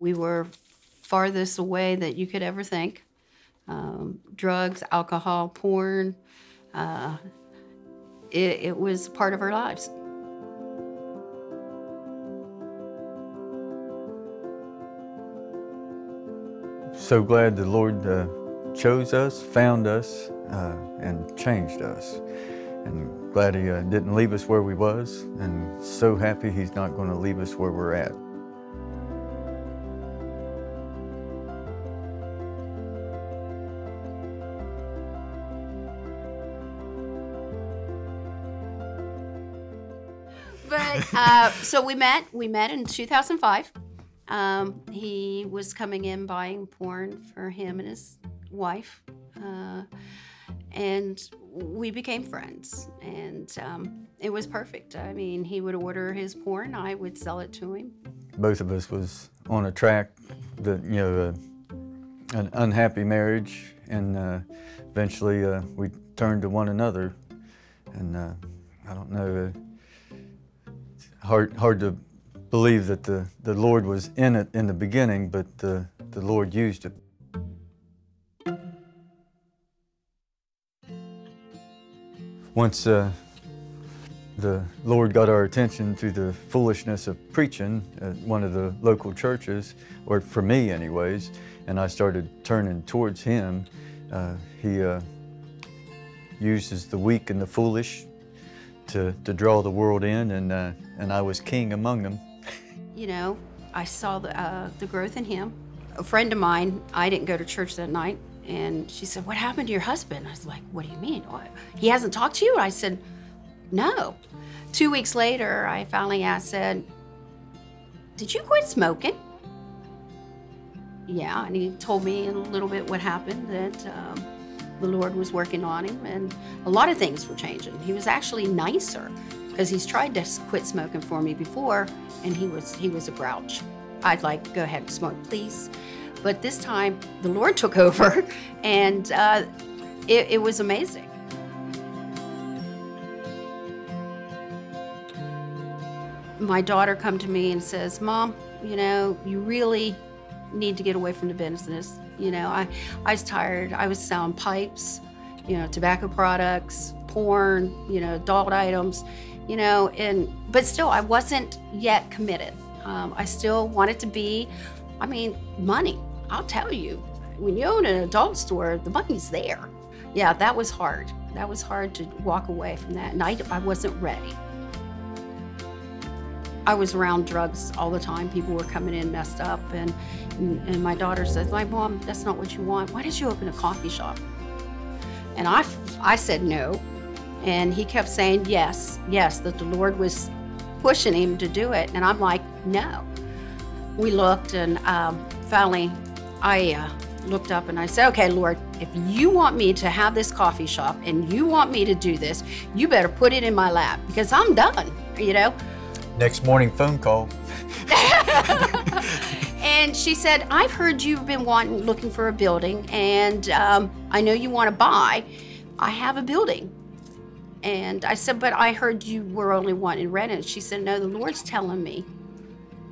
We were farthest away that you could ever think. Um, drugs, alcohol, porn. Uh, it, it was part of our lives. So glad the Lord uh, chose us, found us, uh, and changed us. And glad He uh, didn't leave us where we was, and so happy He's not going to leave us where we're at. Uh, so we met. We met in 2005. Um, he was coming in buying porn for him and his wife, uh, and we became friends. And um, it was perfect. I mean, he would order his porn, I would sell it to him. Both of us was on a track that you know, uh, an unhappy marriage, and uh, eventually uh, we turned to one another. And uh, I don't know, uh, hard hard to believe that the, the Lord was in it in the beginning, but the, the Lord used it. Once uh, the Lord got our attention through the foolishness of preaching at one of the local churches, or for me anyways, and I started turning towards Him, uh, He uh, uses the weak and the foolish to, to draw the world in, and, uh, and I was king among them. You know, I saw the, uh, the growth in him. A friend of mine, I didn't go to church that night, and she said, What happened to your husband? I was like, What do you mean? He hasn't talked to you? I said, No. Two weeks later, I finally asked, said, Did you quit smoking? Yeah, and he told me a little bit what happened that um, the Lord was working on him, and a lot of things were changing. He was actually nicer because he's tried to quit smoking for me before, and he was he was a grouch. I'd like go ahead and smoke, please, but this time the Lord took over, and uh, it, it was amazing. My daughter come to me and says, "Mom, you know, you really need to get away from the business. You know, I, I was tired. I was selling pipes, you know, tobacco products, porn, you know, adult items, you know, and but still, I wasn't yet committed. Um, I still wanted to be. I mean, money. I'll tell you, when you own an adult store, the money's there. Yeah, that was hard. That was hard to walk away from that, and I, I wasn't ready. I was around drugs all the time. People were coming in messed up, and, and, and my daughter says, "My mom, that's not what you want. Why did you open a coffee shop?" And I, I said no, and he kept saying yes, yes, that the Lord was pushing him to do it, and I'm like, no. We looked, and um, finally, I uh, looked up and I said, "Okay, Lord, if you want me to have this coffee shop and you want me to do this, you better put it in my lap because I'm done." You know. Next morning phone call. and she said, I've heard you've been wanting, looking for a building, and um, I know you want to buy. I have a building. And I said, but I heard you were only wanting rent. And she said, no, the Lord's telling me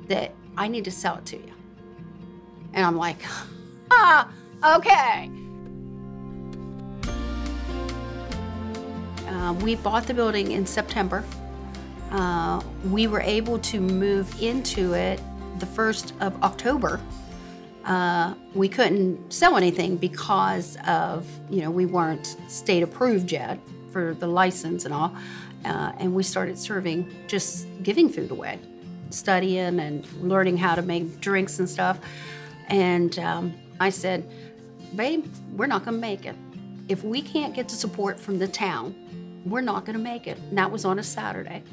that I need to sell it to you. And I'm like, ah, okay. Uh, we bought the building in September. Uh, we were able to move into it the 1st of October. Uh, we couldn't sell anything because of, you know, we weren't state approved yet for the license and all. Uh, and we started serving, just giving food away, studying and learning how to make drinks and stuff. And um, I said, babe, we're not gonna make it. If we can't get the support from the town, we're not gonna make it. And that was on a Saturday.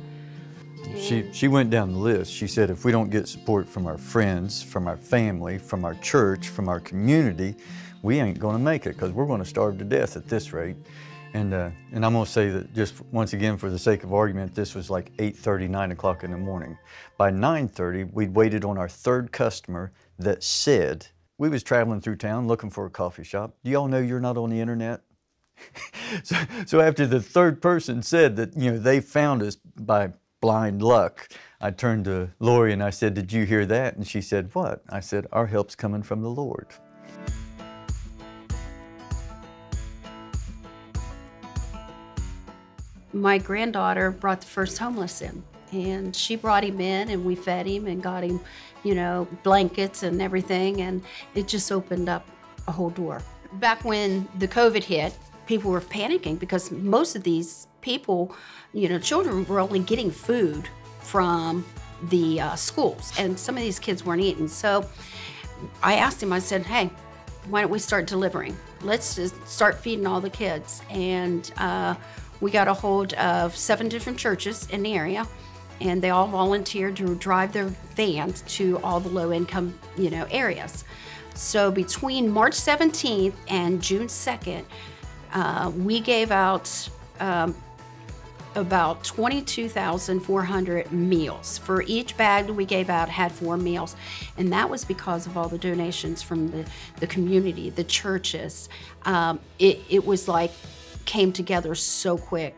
She, she went down the list. She said, if we don't get support from our friends, from our family, from our church, from our community, we ain't going to make it because we're going to starve to death at this rate. And, uh, and I'm going to say that just once again, for the sake of argument, this was like 8.30, 9 o'clock in the morning. By 9.30, we'd waited on our third customer that said, we was traveling through town looking for a coffee shop. Do y'all know you're not on the internet? so, so after the third person said that, you know, they found us by blind luck. I turned to Lori and I said, Did you hear that? And she said, What? I said, Our help's coming from the Lord. My granddaughter brought the first homeless in, and she brought him in, and we fed him and got him, you know, blankets and everything, and it just opened up a whole door. Back when the COVID hit, people were panicking because most of these people, you know, children were only getting food from the uh, schools, and some of these kids weren't eating. So I asked him, I said, hey, why don't we start delivering? Let's just start feeding all the kids. And uh, we got a hold of seven different churches in the area, and they all volunteered to drive their vans to all the low-income, you know, areas. So between March 17th and June 2nd, uh, we gave out um, about 22,400 meals. For each bag that we gave out had four meals. And that was because of all the donations from the, the community, the churches. Um, it, it was like came together so quick.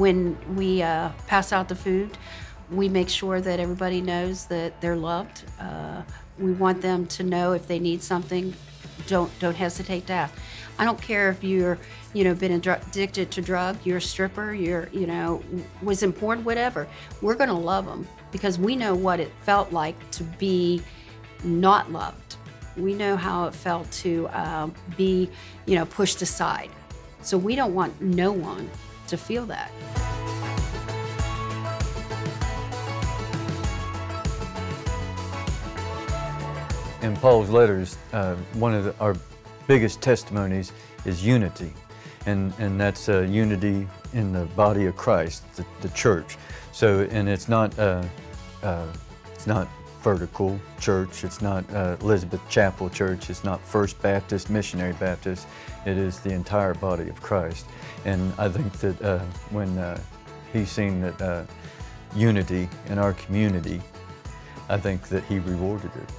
When we uh, pass out the food, we make sure that everybody knows that they're loved. Uh, we want them to know if they need something, don't don't hesitate to ask. I don't care if you're, you know, been addicted to drug, you're a stripper, you're, you know, was in porn, whatever. We're going to love them because we know what it felt like to be not loved. We know how it felt to uh, be, you know, pushed aside. So we don't want no one to feel that. In Paul's letters, uh, one of the, our biggest testimonies is unity, and, and that's uh, unity in the body of Christ, the, the church. So, and it's not, uh, uh it's not vertical church, it's not uh, Elizabeth Chapel Church, it's not First Baptist, Missionary Baptist, it is the entire body of Christ. And I think that uh, when he's seen that unity in our community, I think that he rewarded it.